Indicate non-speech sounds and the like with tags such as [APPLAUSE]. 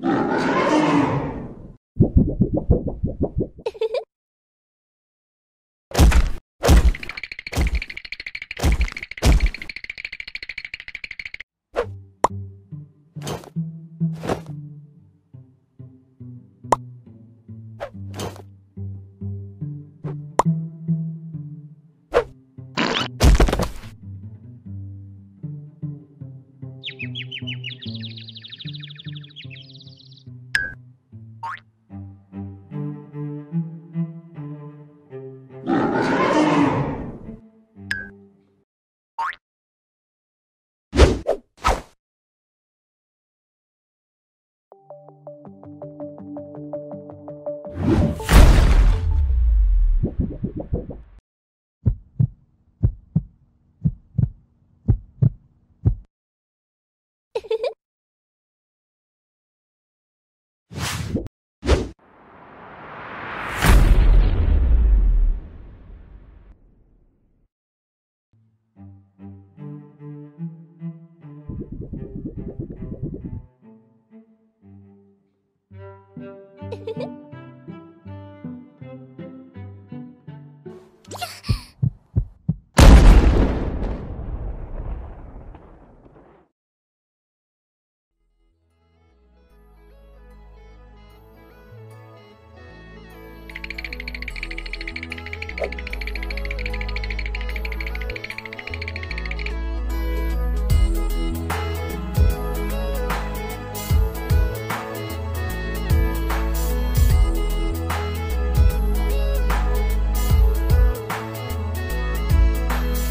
よし! Yeah. [LAUGHS]